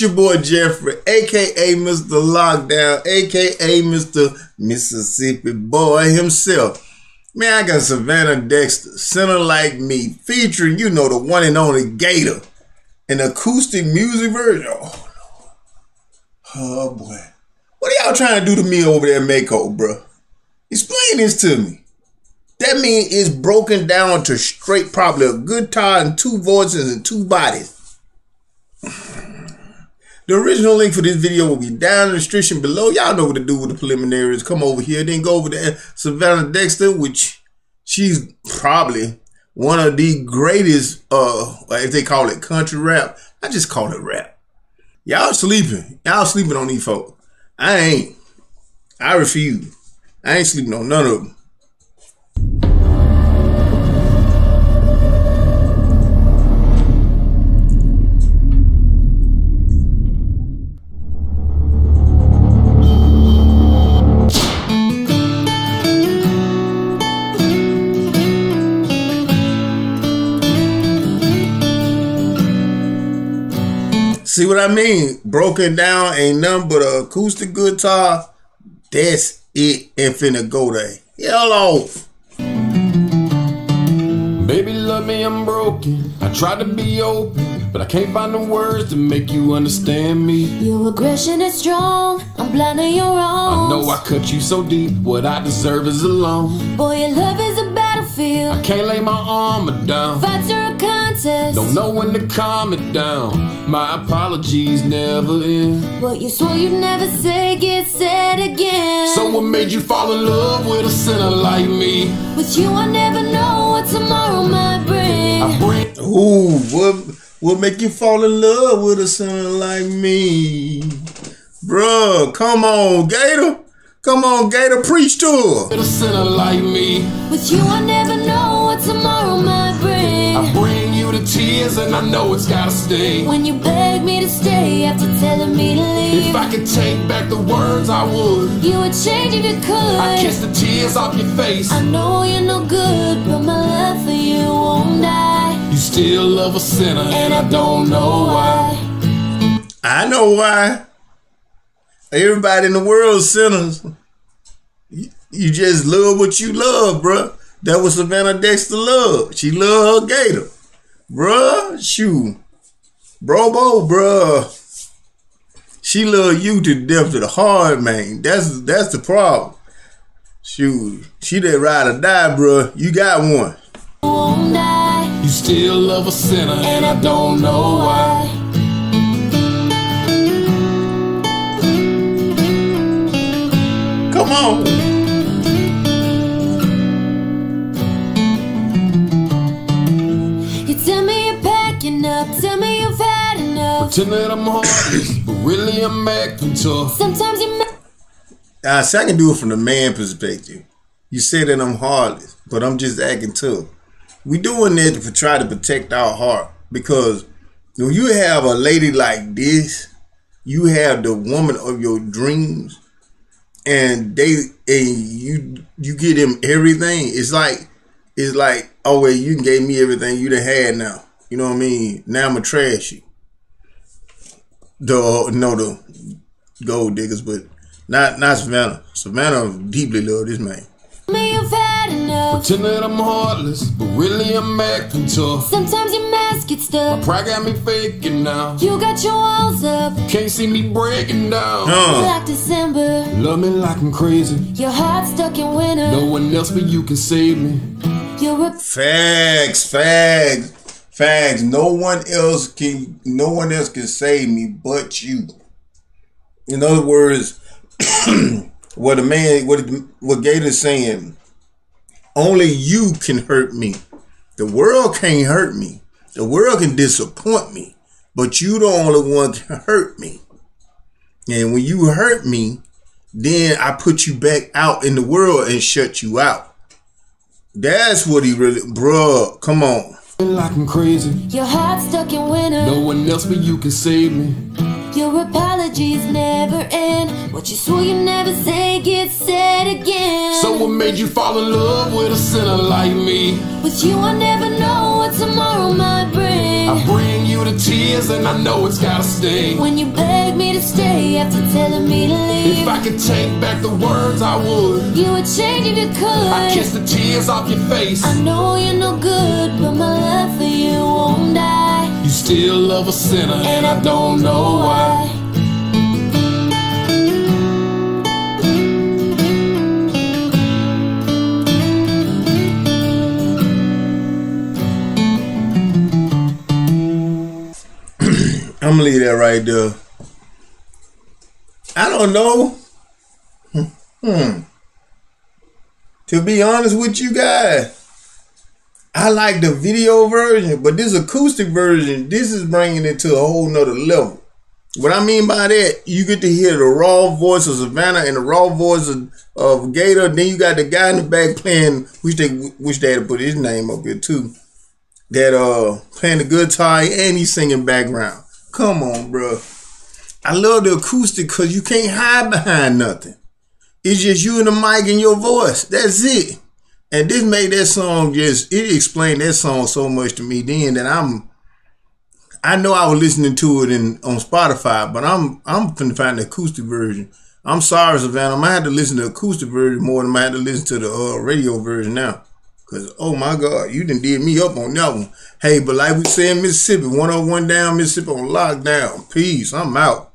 your boy Jeffrey, aka Mr. Lockdown, aka Mr. Mississippi Boy himself. Man, I got Savannah Dexter, Sinner Like Me, featuring, you know, the one and only Gator, an acoustic music version. Oh, oh boy. What are y'all trying to do to me over there, Mako, bro? Explain this to me. That means it's broken down to straight, probably a guitar and two voices and two bodies. The original link for this video will be down in the description below. Y'all know what to do with the preliminaries. Come over here, then go over to Savannah Dexter, which she's probably one of the greatest, uh, if they call it country rap, I just call it rap. Y'all sleeping. Y'all sleeping on these folks. I ain't. I refuse. I ain't sleeping on none of them. See what I mean? Broken down ain't nothing but a acoustic guitar. That's it and finna go there. Hell off. Baby, love me, I'm broken. I try to be open, but I can't find the words to make you understand me. Your aggression is strong. I'm blind to your I know I cut you so deep, what I deserve is alone. Boy, your love is a battlefield. I can't lay my armor down. Fights are a. Don't know when to calm it down. My apologies never end. What you swore you'd never say gets said again. So what made you fall in love with a sinner like me? With you, I never know what tomorrow might bring. I bring Ooh, what what make you fall in love with a son like me? Bruh, come on, Gator. Come on, Gator, preach to her. a sinner like me. With you, I never you the tears and I know it's gotta sting. When you beg me to stay after telling me to leave. If I could take back the words, I would. You would change if you could. I kiss the tears off your face. I know you're no good, but my love for you won't die. You still love a sinner, And I don't know why. I know why. Everybody in the world is sinners. You you just love what you love, bruh. That was Savannah Dexter love. She love her gator. Bruh, shoot. Bro, bo, bruh. She love you to death to the heart, man. That's that's the problem. Shoot. She that ride or die, bruh. You got one. You still love a sinner, and I don't know why. Come on. Pretend that I'm heartless, but really I'm acting tough. Sometimes you ma- Uh, so I can do it from the man perspective. You say that I'm heartless, but I'm just acting tough. We doing that to try to protect our heart because when you have a lady like this, you have the woman of your dreams, and they and you you get them everything. It's like it's like oh well, you gave me everything you done had now. You know what I mean? Now I'ma trash you. The no the gold diggers, but not not Savannah. Savannah deeply loved this man. me you've had. Pretend that I'm heartless, but really I'm acting tough. Sometimes your mask gets stuck. My Pride got me faking now. You got your walls up, Can't see me breaking down. Uh, like December. Love me like I'm crazy. Your heart stuck in winter. No one else but you can save me. You're a facts, facts, facts. No one else can. No one else can save me but you. In other words, what the man, what what Gator's saying, only you can hurt me. The world can't hurt me. The world can disappoint me, but you the only one can hurt me. And when you hurt me, then I put you back out in the world and shut you out. That's what he really, bruh. Come on. Like I'm crazy. Your heart stuck in winter. No one else but you can save me. Your apologies never end. What you swore you never say gets said again. So what made you fall in love with a sinner like me? With you, I never know what tomorrow might bring. I bring you the tears and I know it's gotta sting. When you beg me to stay after telling me to leave. If I could take back the words, I would. You would change if you could. I kiss the tears off your face. I know you're no good, but my love for you won't die. You still love a sinner, and I don't know why. I'm gonna leave that right there. I don't know. Hmm. To be honest with you guys, I like the video version, but this acoustic version, this is bringing it to a whole nother level. What I mean by that, you get to hear the raw voice of Savannah and the raw voice of, of Gator. Then you got the guy in the back playing, which they wish they had to put his name up here too. That uh playing the guitar and he's singing background. Come on, bro. I love the acoustic because you can't hide behind nothing. It's just you and the mic and your voice. That's it. And this made that song just it explained that song so much to me then that I'm I know I was listening to it in on Spotify, but I'm I'm finna find the acoustic version. I'm sorry, Savannah. I might have to listen to the acoustic version more than I have to listen to the uh, radio version now. Cause oh my God, you done did me up on that one. Hey, but like we say in Mississippi, 101 down Mississippi on lockdown. Peace. I'm out.